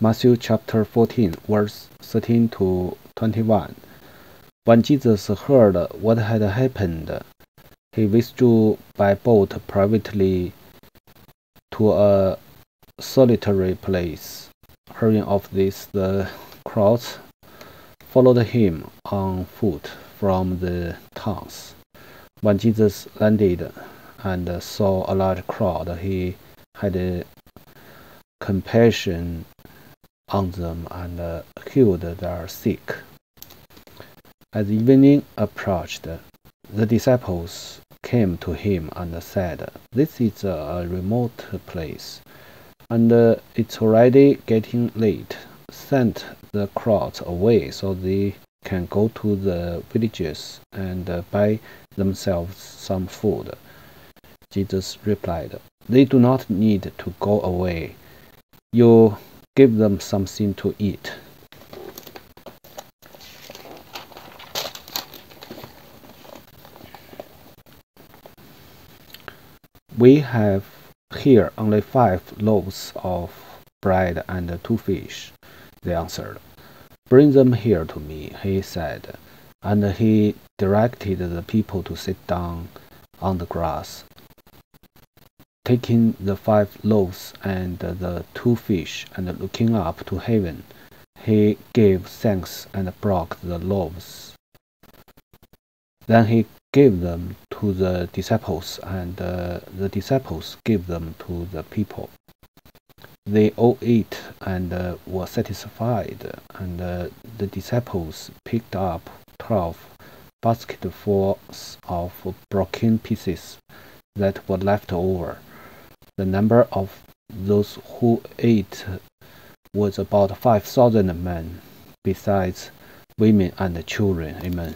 Matthew chapter 14, verse 13 to 21. When Jesus heard what had happened, he withdrew by boat privately to a solitary place. Hearing of this, the crowds followed him on foot from the towns. When Jesus landed and saw a large crowd, he had compassion on them and uh, healed their sick. As evening approached, the disciples came to him and said, This is a remote place, and uh, it's already getting late. Send the crowds away so they can go to the villages and uh, buy themselves some food. Jesus replied, They do not need to go away. You give them something to eat. We have here only five loaves of bread and two fish, they answered. Bring them here to me, he said, and he directed the people to sit down on the grass. Taking the five loaves and the two fish, and looking up to heaven, he gave thanks and broke the loaves. Then he gave them to the disciples, and uh, the disciples gave them to the people. They all ate and uh, were satisfied, and uh, the disciples picked up twelve basketfuls of broken pieces that were left over. The number of those who ate was about 5,000 men, besides women and children. Amen.